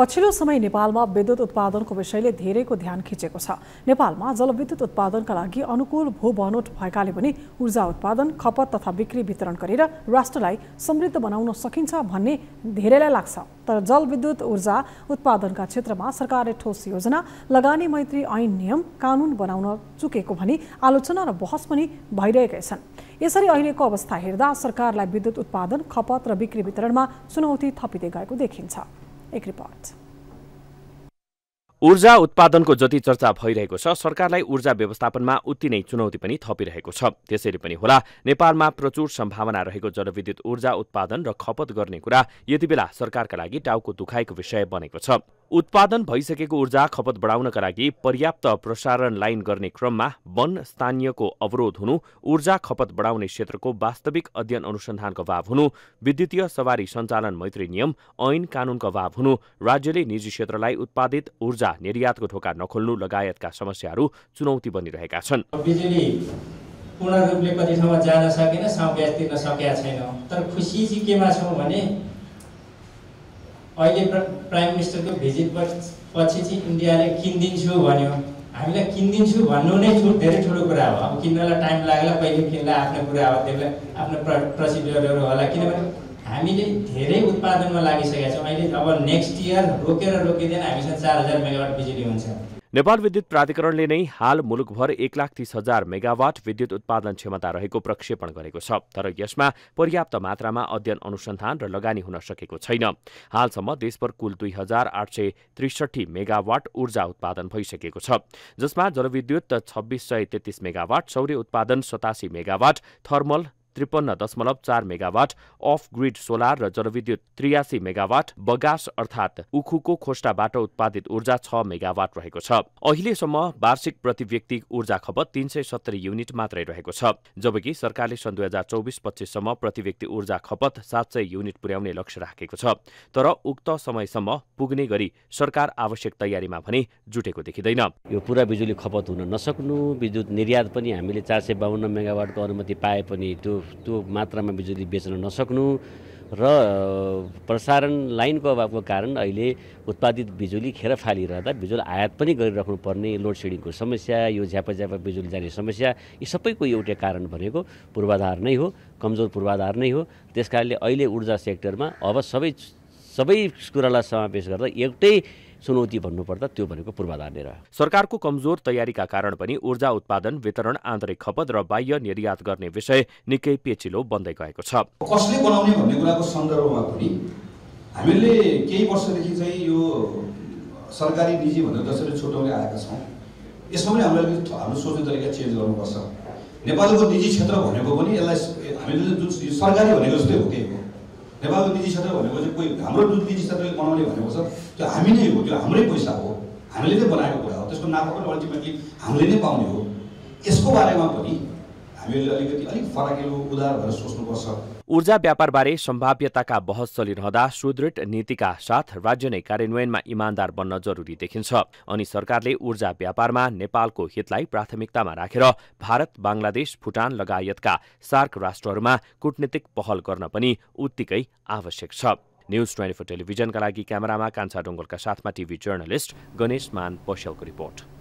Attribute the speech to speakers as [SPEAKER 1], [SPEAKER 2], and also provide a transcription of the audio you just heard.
[SPEAKER 1] पछिल्लो समय नेपालमा विद्युत उत्पादनको विषयले धेरैको ध्यान खिचेको छ। नेपालमा जलविद्युत उत्पादनका लागि अनुकूल भू बनोट भएकाले पनि ऊर्जा उत्पादन खपत तथा बिक्री वितरण गरेर राष्ट्रलाई समृद्ध बनाउन सकिन्छ भन्ने धेरैलाई लाग्छ। तर जलविद्युत ऊर्जा उत्पादनका क्षेत्रमा सरकारले ठोस योजना लगानी मैत्री ऐन नियम कानुन बनाउन चुकेको भनी आलोचना र बहस पनि भइरहेकै छन्। यसरी अहिलेको अवस्था हेर्दा सरकारलाई विद्युत उत्पादन खपत र बिक्री वितरणमा चुनौती थपिँदै गएको देखिन्छ। एक रिपोर्ट
[SPEAKER 2] ऊर्जा उत्पादनको जति चर्चा भइरहेको छ सरकारलाई ऊर्जा व्यवस्थापनमा उति नै चुनौती पनि थपिरहेको छ। त्यसरी पनि होला नेपालमा प्रचुर सम्भावना रहेको जलविद्युत ऊर्जा उत्पादन र खपत गर्ने कुरा यति बेला सरकारका लागि टाउको दुखाइको विषय बनेको छ। उत्पादन भइसकेको ऊर्जा खपत बढाउनका लागि पर्याप्त प्रसारण लाइन गर्ने क्रममा वन स्थानीयको अवरोध हुनु ऊर्जा खपत बढाउने क्षेत्रको वास्तविक अध्ययन अनुसन्धानको अभाव हुनु विद्युतीय सवारी सञ्चालन मैत्री नियम ऐन कानूनको अभाव हुनु राज्यले निजी क्षेत्रलाई उत्पादित ऊर्जा निर्यातको ढोका नखोल्नु लगायतका समस्याहरू चुनौती बनिरहेका छन्।
[SPEAKER 3] पूर्ण रूपले कति ठाउँमा जान सकेन छैन तर खुसी चाहिँ केमा छौँ भने अहिले प्राइम मिनिस्टरको भिजिट पछि चाहिँ इन्डियाले किनिदिन्छु भन्यो। हामीलाई किनिदिन्छु भन्नु नै ठुलो धेरै ठुलो कुरा हो। अब किन्नलाई टाइम लाग्ला कहिले किन्ला आफ्नो कुरा हो त्यसलाई आफ्नो प्र होला। किनभने हामीले धेरै उत्पादनमा लागिसकेका छौँ। अहिले अब नेक्स्ट इयर रोकेर रोकिँदैन हामीसँग चार हजार मेगावाट बिजुली हुन्छ।
[SPEAKER 2] नेपाल विद्युत प्राधिकरणले नै हाल मुलुकभर एक लाख तीस हजार मेगावाट विद्युत उत्पादन क्षमता रहेको प्रक्षेपण गरेको छ तर यसमा पर्याप्त मात्रामा अध्ययन अनुसन्धान र लगानी हुन सकेको छैन। हालसम्म देशभर कुल दुई हजार आठ सय त्रिसठी मेगावाट ऊर्जा उत्पादन भइसकेको छ जसमा जलविद्युत छब्बिस सय तेत्तिस मेगावाट सौर्य उत्पादन सतासी मेगावाट थर्मल त्रिपन्न दशमलव चार मेगावाट अफ ग्रिड सोलर र जलविद्युत त्रियासी मेगावाट बगास अर्थात् उखुको खोस्टाबाट उत्पादित ऊर्जा छ मेगावाट रहेको छ। अहिलेसम्म वार्षिक प्रति व्यक्ति ऊर्जा खपत तीन सय सत्तरी युनिट मात्रै रहेको छ जबकि सरकारले सन् दुई हजार चौबिस पच्चिससम्म प्रति व्यक्ति ऊर्जा खपत सात सय युनिट पुर्याउने लक्ष्य राखेको छ तर उक्त समयसम्म पुग्ने गरी सरकार आवश्यक तयारीमा भने जुटेको देखिँदैन।
[SPEAKER 4] यो पुरा बिजुली खपत हुन नसक्नु विद्युत निर्यात पनि हामीले चार सय बाहन्न मेगावाटको अनुमति पाए पनि त्यो त्यो मात्रामा बिजुली बेच्न नसक्नु र प्रसारण लाइनको अभावको कारण अहिले उत्पादित बिजुली खेर फालिरहँदा बिजुली आयात पनि गरिराख्नु पर्ने लोड सेडिङको समस्या यो झ्यापा झ्यापा बिजुली जाने समस्या यी सबैको एउटै कारण भनेको पूर्वाधार नै हो कमजोर पूर्वाधार नै हो। त्यस कारणले अहिले ऊर्जा सेक्टरमा अब सबै सबै कुरालाई समावेश गर्दा एउटै चुनौती भन्नुपर्दा त्यो भनेको पूर्वाधार नै रह्यो।
[SPEAKER 2] सरकारको कमजोर तयारीका कारण पनि ऊर्जा उत्पादन वितरण आन्तरिक खपत र बाह्य निर्यात गर्ने विषय निकै पेचिलो बन्दै गएको छ।
[SPEAKER 5] कसले बनाउने भन्ने कुराको सन्दर्भमा पनि हामीले केही वर्षदेखि चाहिँ यो सरकारी निजी भनेर जसरी छुट्याउँदै आएका छौँ यसमा पनि हामीले हाम्रो सोच्ने तरिका चेन्ज गर्नुपर्छ। नेपालको निजी क्षेत्र भनेको पनि यसलाई हामीले जुन सरकारी भनेको जस्तै हो कि? नेपालको निजी क्षेत्र भनेको चाहिँ कोही हाम्रो निजी क्षेत्रले बनाउने भनेको छ त्यो हामी नै हो त्यो हाम्रै पैसा हो हामीले नै बनाएको कुरा हो त्यसको नाफा पनि अल्टिमेटली हामीले नै पाउने हो यसको बारेमा पनि हामीले अलिकति अलिक फराकिलो उदार भएर सोच्नुपर्छ
[SPEAKER 2] ऊर्जा व्यापारबारे सम्भाव्यताका बहस चलिरहँदा सुदृढ नीतिका साथ राज्य नै कार्यान्वयनमा इमान्दार बन्न जरुरी देखिन्छ। अनि सरकारले ऊर्जा व्यापारमा नेपालको हितलाई प्राथमिकतामा राखेर भारत बङ्गलादेश भुटान लगायतका सार्क राष्ट्रहरूमा कूटनीतिक पहल गर्न पनि उत्तिकै आवश्यक छ। न्युज ट्वेन्टी फोर टेलिभिजनका लागि क्यामेरामा कान्छा डोङ्गलका साथमा टिभी जर्नलिस्ट गणेश मान पौष्यलको रिपोर्ट।